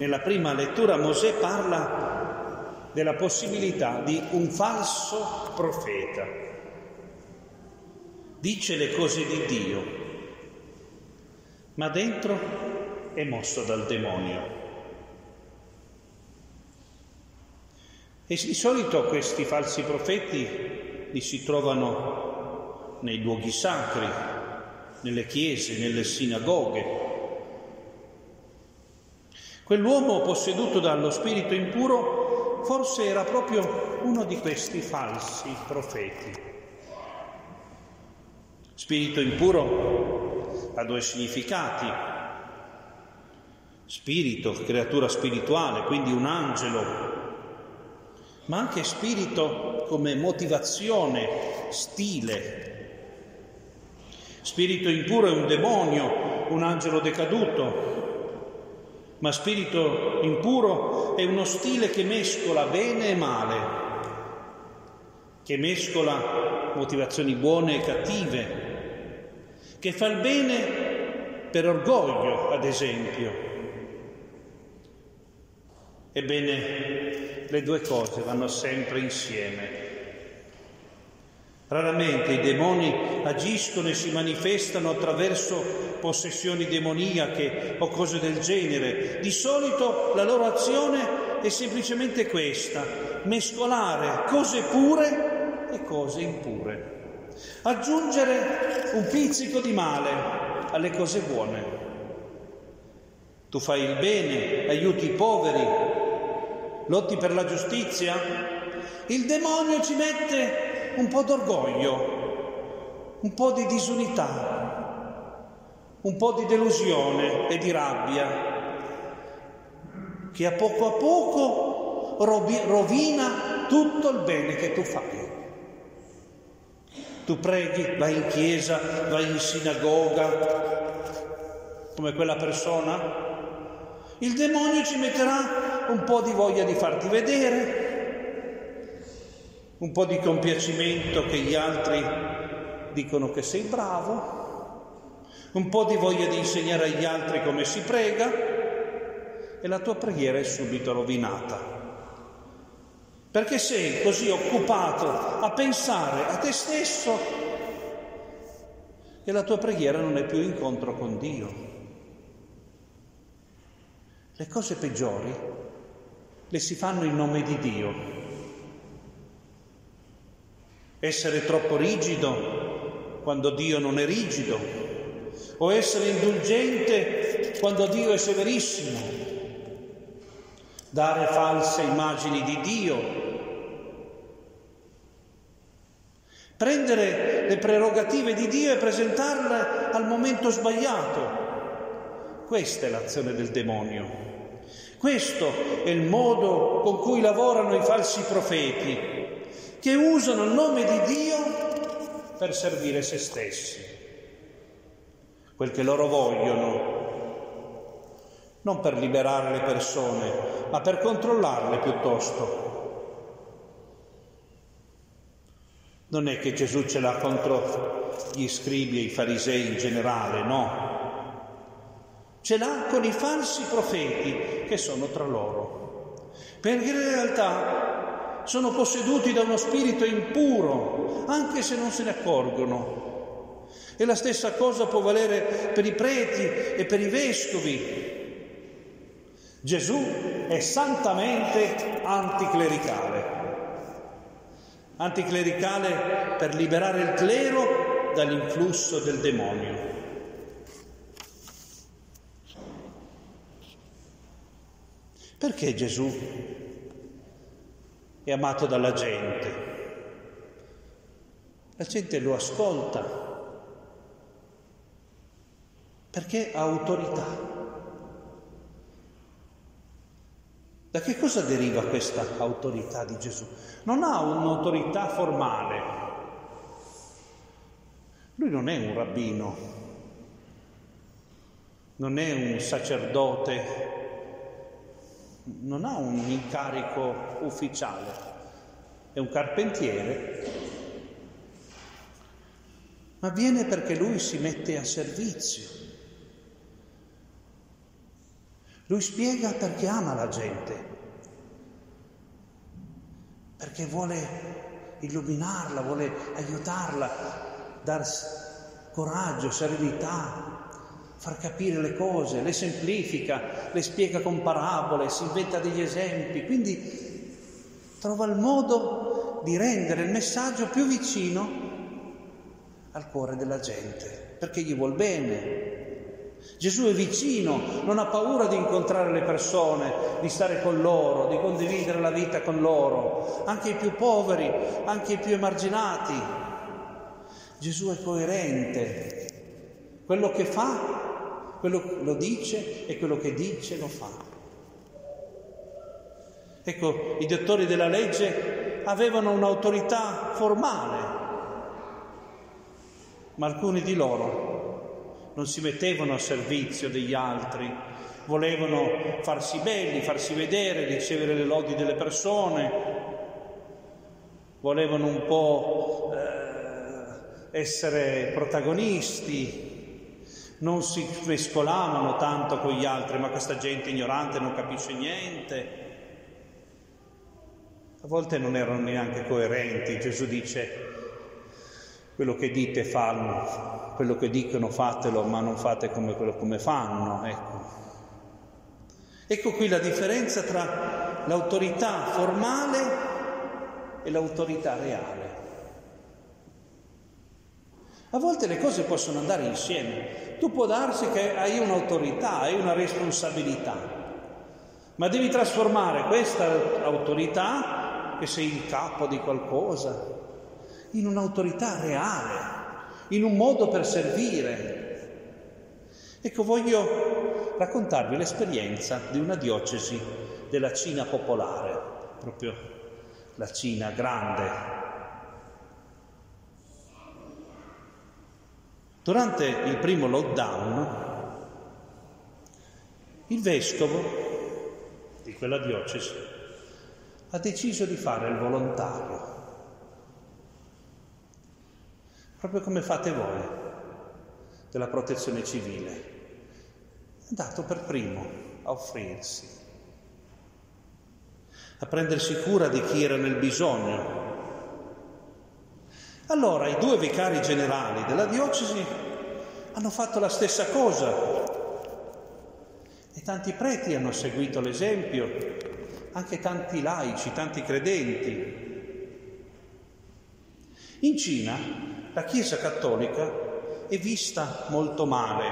nella prima lettura Mosè parla della possibilità di un falso profeta. Dice le cose di Dio, ma dentro è mosso dal demonio. E di solito questi falsi profeti li si trovano nei luoghi sacri, nelle chiese, nelle sinagoghe. Quell'uomo posseduto dallo spirito impuro forse era proprio uno di questi falsi profeti. Spirito impuro ha due significati. Spirito, creatura spirituale, quindi un angelo, ma anche spirito come motivazione, stile, Spirito impuro è un demonio, un angelo decaduto, ma spirito impuro è uno stile che mescola bene e male, che mescola motivazioni buone e cattive, che fa il bene per orgoglio, ad esempio. Ebbene, le due cose vanno sempre insieme. Raramente i demoni agiscono e si manifestano attraverso possessioni demoniache o cose del genere. Di solito la loro azione è semplicemente questa, mescolare cose pure e cose impure. Aggiungere un pizzico di male alle cose buone. Tu fai il bene, aiuti i poveri, lotti per la giustizia. Il demonio ci mette un po' d'orgoglio, un po' di disunità, un po' di delusione e di rabbia, che a poco a poco rovina tutto il bene che tu fai. Tu preghi, vai in chiesa, vai in sinagoga, come quella persona, il demonio ci metterà un po' di voglia di farti vedere, un po' di compiacimento che gli altri dicono che sei bravo, un po' di voglia di insegnare agli altri come si prega e la tua preghiera è subito rovinata. Perché sei così occupato a pensare a te stesso che la tua preghiera non è più incontro con Dio. Le cose peggiori le si fanno in nome di Dio essere troppo rigido quando Dio non è rigido, o essere indulgente quando Dio è severissimo, dare false immagini di Dio, prendere le prerogative di Dio e presentarle al momento sbagliato. Questa è l'azione del demonio. Questo è il modo con cui lavorano i falsi profeti che usano il nome di Dio per servire se stessi, quel che loro vogliono, non per liberare le persone, ma per controllarle piuttosto. Non è che Gesù ce l'ha contro gli scribi e i farisei in generale, no. Ce l'ha con i falsi profeti che sono tra loro. Perché in realtà sono posseduti da uno spirito impuro, anche se non se ne accorgono. E la stessa cosa può valere per i preti e per i vescovi. Gesù è santamente anticlericale. Anticlericale per liberare il clero dall'influsso del demonio. Perché Gesù è amato dalla gente. La gente lo ascolta perché ha autorità. Da che cosa deriva questa autorità di Gesù? Non ha un'autorità formale. Lui non è un rabbino, non è un sacerdote non ha un incarico ufficiale, è un carpentiere, ma viene perché lui si mette a servizio. Lui spiega perché ama la gente, perché vuole illuminarla, vuole aiutarla, dar coraggio, serenità, far capire le cose, le semplifica, le spiega con parabole, si inventa degli esempi, quindi trova il modo di rendere il messaggio più vicino al cuore della gente, perché gli vuol bene, Gesù è vicino, non ha paura di incontrare le persone, di stare con loro, di condividere la vita con loro, anche i più poveri, anche i più emarginati. Gesù è coerente. Quello che fa, quello lo dice e quello che dice lo fa. Ecco, i dottori della legge avevano un'autorità formale, ma alcuni di loro non si mettevano a servizio degli altri, volevano farsi belli, farsi vedere, ricevere le lodi delle persone, volevano un po' eh, essere protagonisti, non si mescolavano tanto con gli altri, ma questa gente ignorante non capisce niente. A volte non erano neanche coerenti. Gesù dice, quello che dite fanno, quello che dicono fatelo, ma non fate come quello come fanno. Ecco. ecco qui la differenza tra l'autorità formale e l'autorità reale. A volte le cose possono andare insieme. Tu può darsi che hai un'autorità, hai una responsabilità, ma devi trasformare questa autorità, che sei il capo di qualcosa, in un'autorità reale, in un modo per servire. Ecco, voglio raccontarvi l'esperienza di una diocesi della Cina popolare, proprio la Cina grande. Durante il primo lockdown, il vescovo di quella diocesi ha deciso di fare il volontario proprio come fate voi della protezione civile. È andato per primo a offrirsi, a prendersi cura di chi era nel bisogno. Allora i due vicari generali della diocesi hanno fatto la stessa cosa e tanti preti hanno seguito l'esempio, anche tanti laici, tanti credenti. In Cina la Chiesa cattolica è vista molto male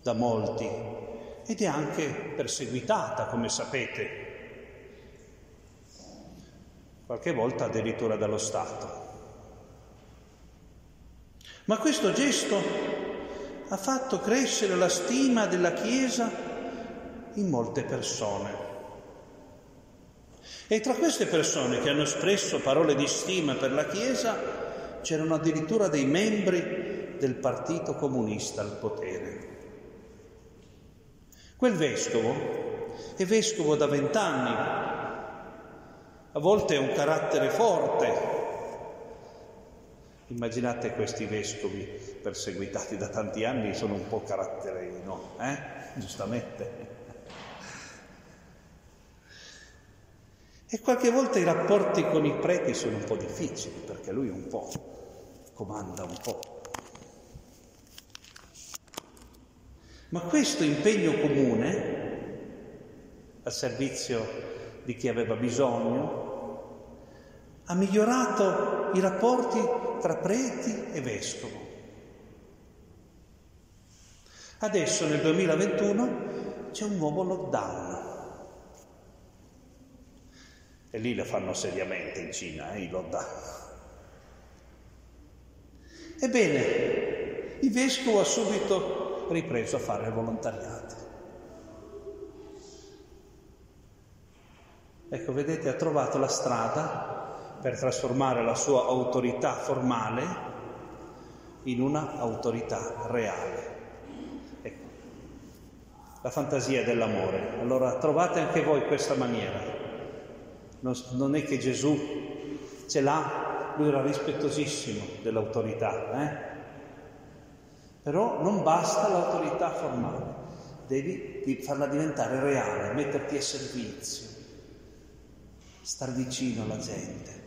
da molti ed è anche perseguitata, come sapete, qualche volta addirittura dallo Stato. Ma questo gesto ha fatto crescere la stima della Chiesa in molte persone. E tra queste persone che hanno espresso parole di stima per la Chiesa c'erano addirittura dei membri del Partito Comunista al potere. Quel vescovo è vescovo da vent'anni, a volte ha un carattere forte. Immaginate questi vescovi perseguitati da tanti anni, sono un po' carattere, no? Eh? Giustamente. E qualche volta i rapporti con i preti sono un po' difficili perché lui un po' comanda un po'. Ma questo impegno comune al servizio di chi aveva bisogno ha migliorato i rapporti tra preti e vescovo. Adesso nel 2021 c'è un nuovo lockdown e lì lo fanno seriamente in Cina, eh, i lockdown. Ebbene, il vescovo ha subito ripreso a fare il volontariato. Ecco, vedete, ha trovato la strada per trasformare la sua autorità formale in una autorità reale. Ecco, la fantasia dell'amore. Allora trovate anche voi questa maniera non è che Gesù ce l'ha, lui era rispettosissimo dell'autorità, eh? Però non basta l'autorità formale, devi farla diventare reale, metterti a servizio, star vicino alla gente.